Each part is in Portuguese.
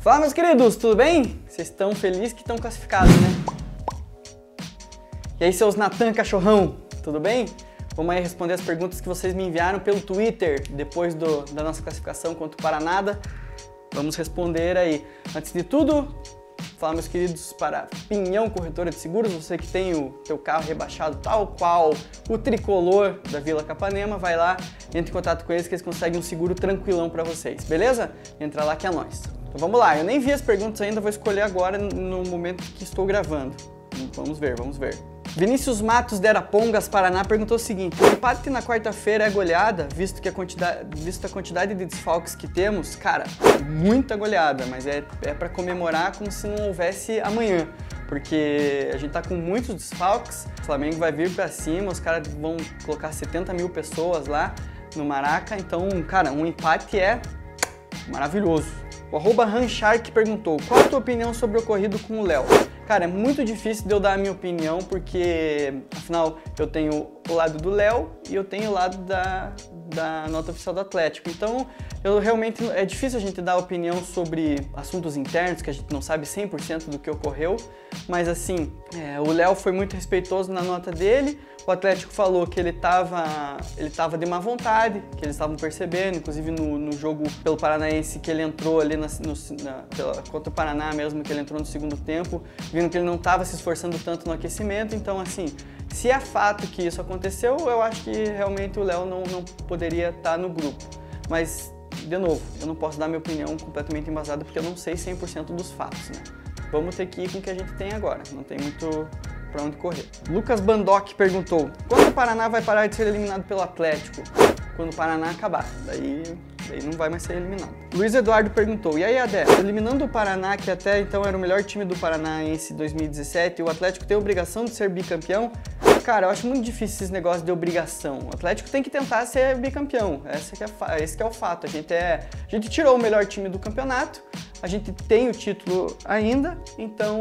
Fala, meus queridos, tudo bem? Vocês estão felizes que estão classificados, né? E aí, seus Natan Cachorrão, tudo bem? Vamos aí responder as perguntas que vocês me enviaram pelo Twitter depois do, da nossa classificação contra o Paranada. Vamos responder aí. Antes de tudo, falar meus queridos para Pinhão Corretora de Seguros, você que tem o teu carro rebaixado tal qual o tricolor da Vila Capanema, vai lá, entre em contato com eles que eles conseguem um seguro tranquilão para vocês, beleza? Entra lá que é nós. Então vamos lá, eu nem vi as perguntas ainda, vou escolher agora no momento que estou gravando. Vamos ver, vamos ver. Vinícius Matos de Arapongas, Paraná, perguntou o seguinte: o empate na quarta-feira é goleada, visto, que a quantidade, visto a quantidade de desfalques que temos? Cara, muita goleada, mas é, é para comemorar como se não houvesse amanhã. Porque a gente tá com muitos desfalques, o Flamengo vai vir para cima, os caras vão colocar 70 mil pessoas lá no Maraca, então, cara, um empate é maravilhoso. O arroba Ranchark perguntou, qual a tua opinião sobre o ocorrido com o Léo? Cara, é muito difícil de eu dar a minha opinião, porque afinal eu tenho o lado do Léo e eu tenho o lado da, da nota oficial do Atlético. Então, eu realmente é difícil a gente dar opinião sobre assuntos internos que a gente não sabe 100% do que ocorreu, mas assim, é, o Léo foi muito respeitoso na nota dele. O Atlético falou que ele estava ele tava de má vontade, que eles estavam percebendo, inclusive no, no, jogo pelo Paranaense que ele entrou ali na, no, na, pela, contra o Paraná mesmo, que ele entrou no segundo tempo, vindo que ele não estava se esforçando tanto no aquecimento. Então, assim, se é fato que isso aconteceu, eu acho que realmente o Léo não, não poderia estar tá no grupo. Mas, de novo, eu não posso dar minha opinião completamente embasada porque eu não sei 100% dos fatos, né? Vamos ter que ir com o que a gente tem agora, não tem muito para onde correr. Lucas Bandock perguntou: quando o Paraná vai parar de ser eliminado pelo Atlético? Quando o Paraná acabar. Daí, daí não vai mais ser eliminado. Luiz Eduardo perguntou: e aí, Adé, eliminando o Paraná, que até então era o melhor time do Paranaense 2017, o Atlético tem a obrigação de ser bicampeão? Cara, eu acho muito difícil esses negócios de obrigação. O Atlético tem que tentar ser bicampeão. Esse que é, esse que é o fato. A gente, é, a gente tirou o melhor time do campeonato, a gente tem o título ainda, então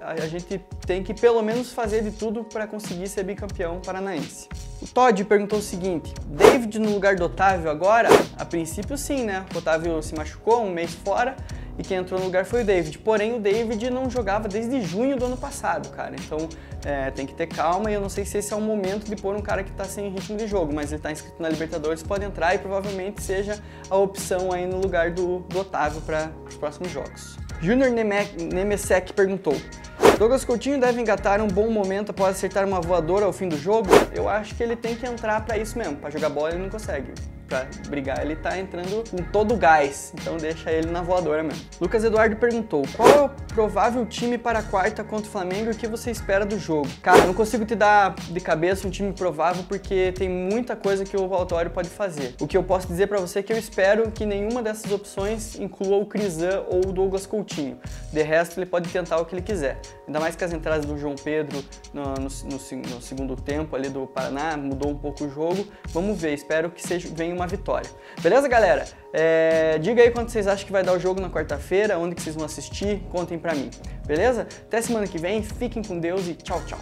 a gente tem que pelo menos fazer de tudo para conseguir ser bicampeão paranaense. O Todd perguntou o seguinte: David no lugar do Otávio agora? A princípio, sim, né? O Otávio se machucou um mês fora e quem entrou no lugar foi o David. Porém, o David não jogava desde junho do ano passado, cara. Então é, tem que ter calma e eu não sei se esse é o momento de pôr um cara que está sem ritmo de jogo, mas ele está inscrito na Libertadores, pode entrar e provavelmente seja a opção aí no lugar do, do Otávio para os próximos jogos. Júnior Nemesek perguntou: Douglas Coutinho deve engatar um bom momento após acertar uma voadora ao fim do jogo? Eu acho que ele tem que entrar para isso mesmo. Para jogar bola ele não consegue pra brigar, ele tá entrando com todo o gás, então deixa ele na voadora mesmo. Lucas Eduardo perguntou: qual é o provável time para a quarta contra o Flamengo e o que você espera do jogo? Cara, não consigo te dar de cabeça um time provável porque tem muita coisa que o Valtório pode fazer. O que eu posso dizer para você é que eu espero que nenhuma dessas opções inclua o Crisan ou o Douglas Coutinho. De resto, ele pode tentar o que ele quiser. Ainda mais que as entradas do João Pedro no, no, no, no segundo tempo ali do Paraná mudou um pouco o jogo. Vamos ver, espero que seja, venha uma vitória. Beleza, galera? É, diga aí quanto vocês acham que vai dar o jogo na quarta-feira, onde que vocês vão assistir, contem pra mim. Beleza? Até semana que vem, fiquem com Deus e tchau, tchau.